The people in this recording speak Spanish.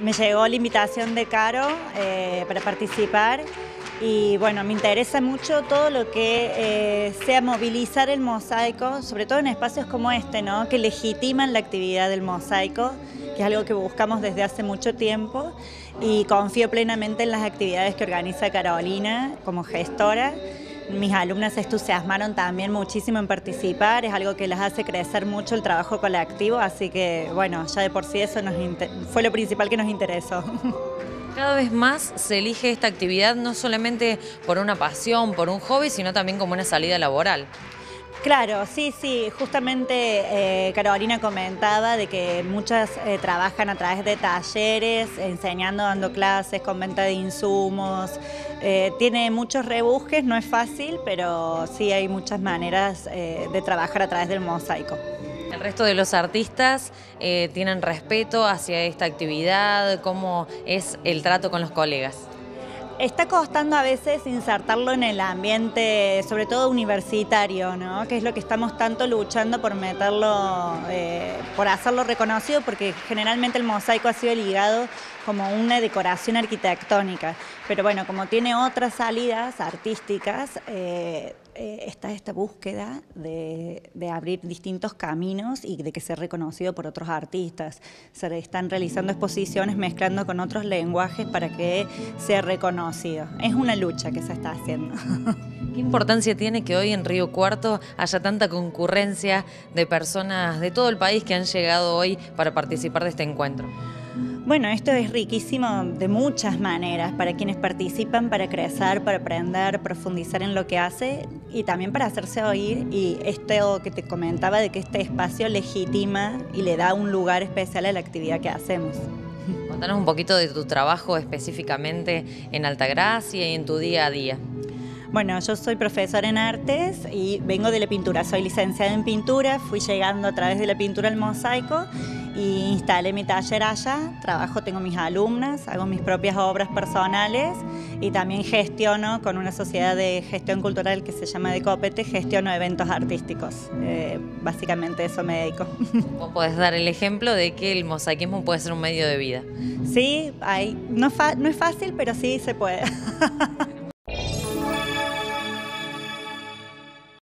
Me llegó la invitación de Caro eh, para participar y bueno, me interesa mucho todo lo que eh, sea movilizar el mosaico, sobre todo en espacios como este, ¿no? que legitiman la actividad del mosaico, que es algo que buscamos desde hace mucho tiempo y confío plenamente en las actividades que organiza Carolina como gestora. Mis alumnas se entusiasmaron también muchísimo en participar, es algo que les hace crecer mucho el trabajo colectivo, así que bueno, ya de por sí eso fue lo principal que nos interesó. Cada vez más se elige esta actividad no solamente por una pasión, por un hobby, sino también como una salida laboral. Claro, sí, sí, justamente eh, Carolina comentaba de que muchas eh, trabajan a través de talleres, enseñando, dando clases, con venta de insumos. Eh, tiene muchos rebusques, no es fácil, pero sí hay muchas maneras de trabajar a través del mosaico. ¿El resto de los artistas tienen respeto hacia esta actividad? ¿Cómo es el trato con los colegas? Está costando a veces insertarlo en el ambiente, sobre todo universitario, ¿no? que es lo que estamos tanto luchando por meterlo, eh, por hacerlo reconocido, porque generalmente el mosaico ha sido ligado como una decoración arquitectónica. Pero bueno, como tiene otras salidas artísticas, eh, eh, está esta búsqueda de, abrir distintos caminos y de que sea reconocido por otros artistas. Se están realizando exposiciones mezclando con otros lenguajes para que sea reconocido. Es una lucha que se está haciendo. ¿Qué importancia tiene que hoy en Río Cuarto haya tanta concurrencia de personas de todo el país que han llegado hoy para participar de este encuentro? Bueno, esto es riquísimo de muchas maneras para quienes participan, para crecer, para aprender, profundizar en lo que hace y también para hacerse oír. Y esto que te comentaba de que este espacio legitima y le da un lugar especial a la actividad que hacemos. Contanos un poquito de tu trabajo específicamente en Altagracia y en tu día a día. Bueno, yo soy profesora en artes y vengo de la pintura. Soy licenciada en pintura, fui llegando a través de la pintura al mosaico y instalé mi taller allá. Trabajo, tengo mis alumnas, hago mis propias obras personales y también gestiono con una sociedad de gestión cultural que se llama Decopete, gestiono eventos artísticos. Eh, básicamente eso me dedico. ¿Vos podés dar el ejemplo de que el mosaicismo puede ser un medio de vida? Sí, hay, no, no es fácil, pero sí se puede.